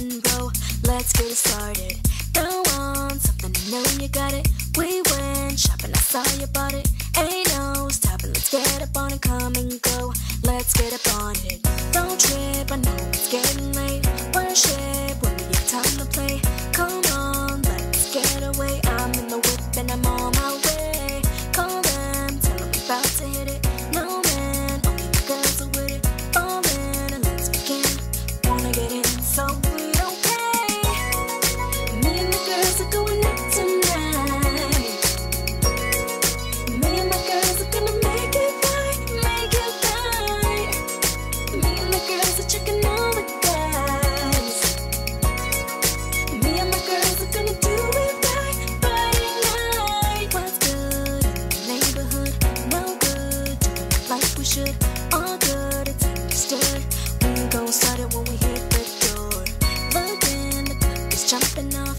and go. Let's get started. Don't want something, you know you got it. We went shopping, I saw you bought it. Should. All good, it's understood. We gon' start it when we hit the door. Looking, the club is jumping off.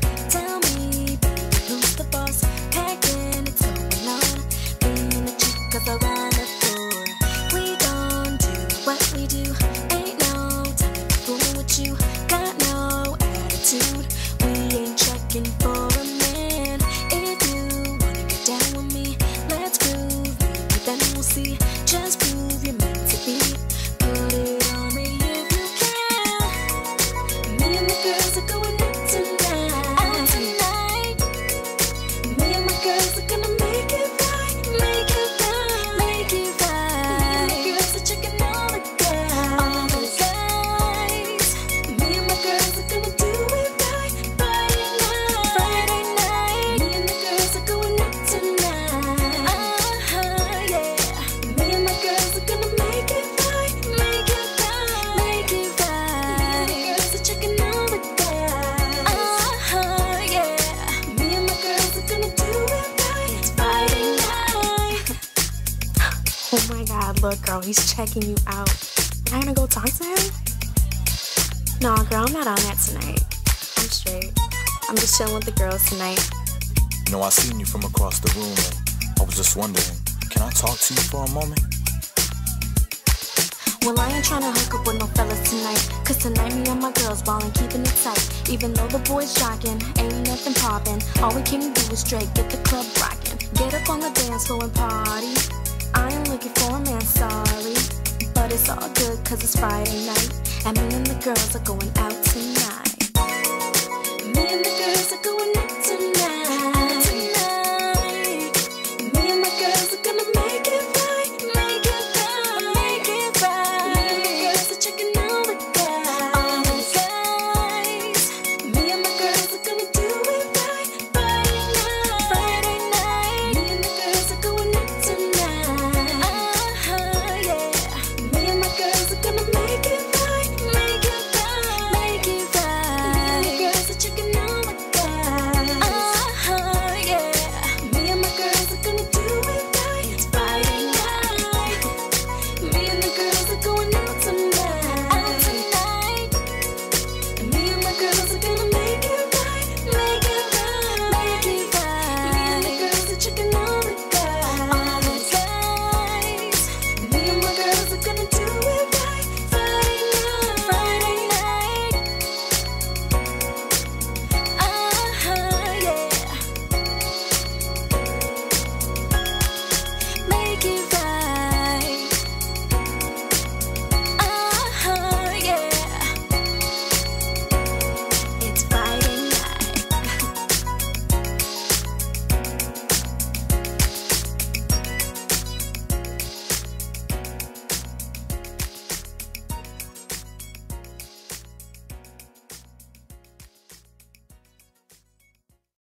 Look, girl, he's checking you out. Am I gonna go talk to him? Nah, girl, I'm not on that tonight. I'm straight. I'm just chilling with the girls tonight. You know, I seen you from across the room and I was just wondering, can I talk to you for a moment? Well, I ain't tryna hook up with no fellas tonight. Cause tonight me and my girls ballin', keeping it tight. Even though the boys jockin', ain't nothing poppin'. All we can do is straight get the club rockin'. Get up on the dance floor and party. I ain't looking for a man, sorry. But it's all good cause it's Friday night. And me and the girls are going out tonight.